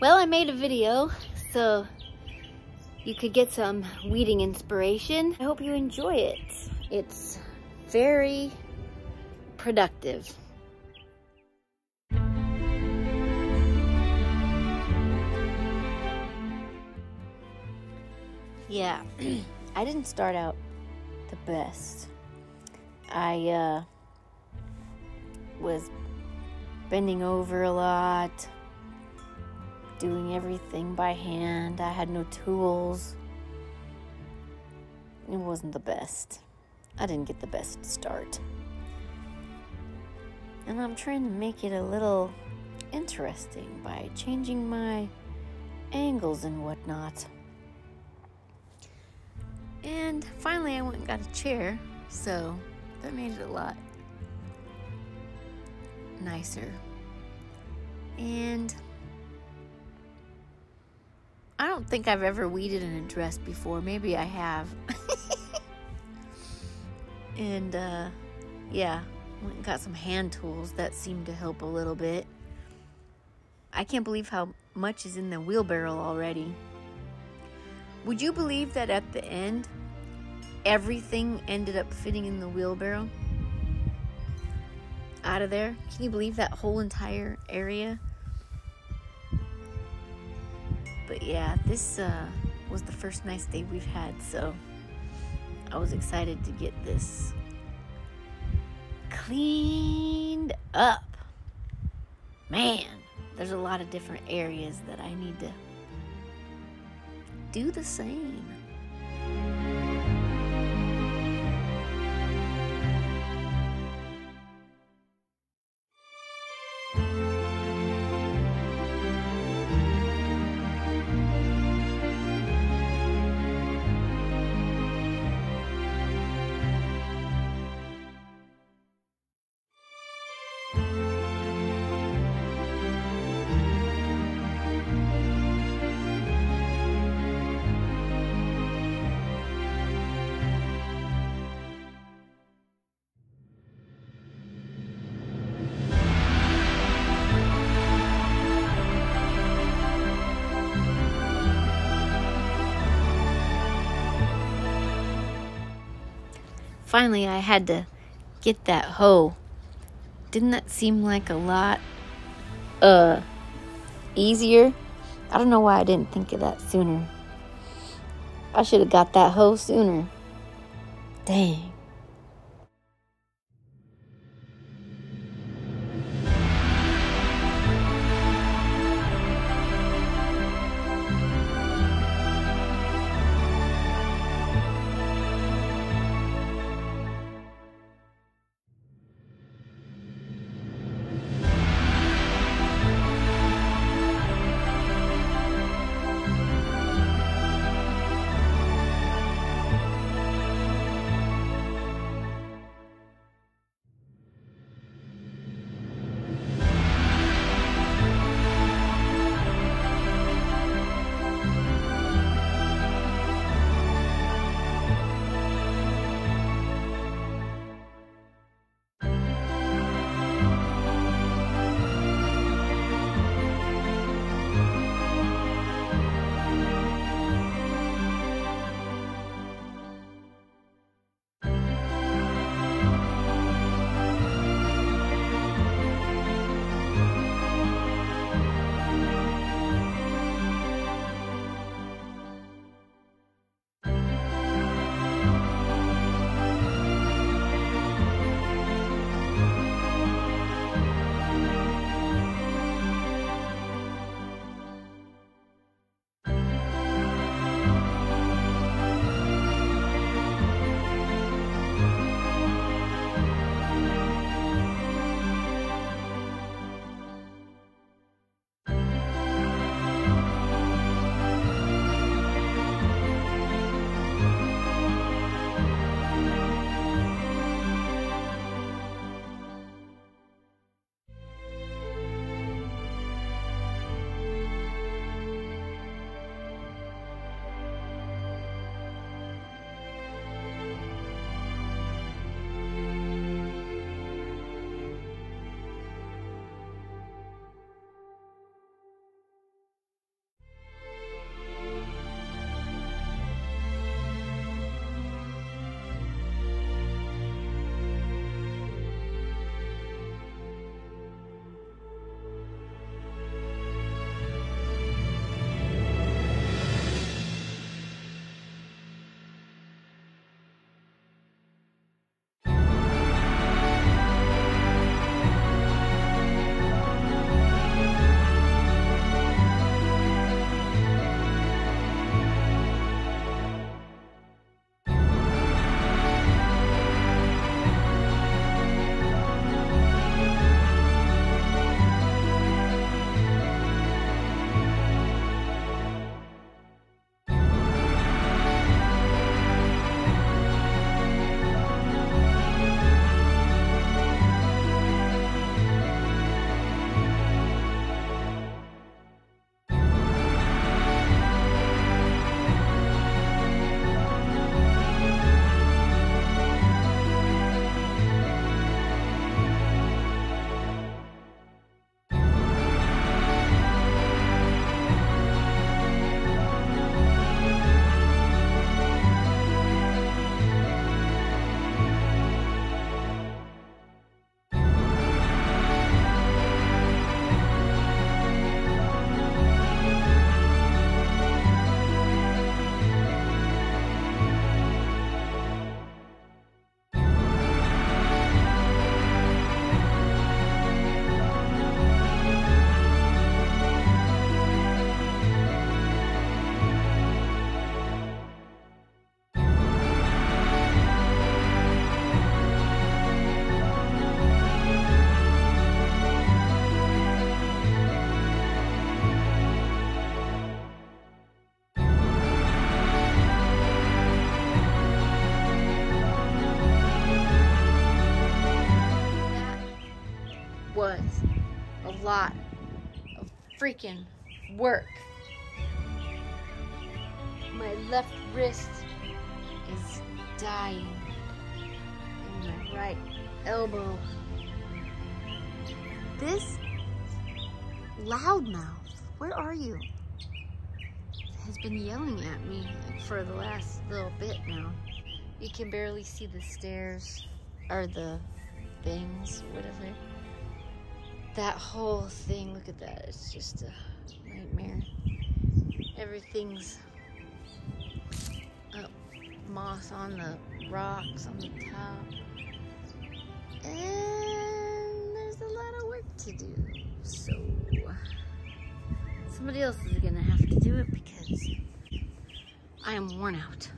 Well, I made a video, so you could get some weeding inspiration. I hope you enjoy it. It's very productive. Yeah, I didn't start out the best. I uh, was bending over a lot, doing everything by hand. I had no tools. It wasn't the best. I didn't get the best start. And I'm trying to make it a little interesting by changing my angles and whatnot. And finally, I went and got a chair, so that made it a lot nicer. And I don't think I've ever weeded in a dress before. Maybe I have. and uh, yeah, went and got some hand tools that seemed to help a little bit. I can't believe how much is in the wheelbarrow already. Would you believe that at the end, everything ended up fitting in the wheelbarrow? Out of there? Can you believe that whole entire area? But yeah, this uh, was the first nice day we've had, so I was excited to get this cleaned up. Man, there's a lot of different areas that I need to do the same. Finally, I had to get that hoe. Didn't that seem like a lot uh easier? I don't know why I didn't think of that sooner. I should have got that hoe sooner. Dang. Lot of freaking work. My left wrist is dying. And my right elbow. This loudmouth, where are you? Has been yelling at me for the last little bit now. You can barely see the stairs or the things, whatever. That whole thing, look at that. It's just a nightmare. Everything's up, moss on the rocks on the top. And there's a lot of work to do. So somebody else is gonna have to do it because I am worn out.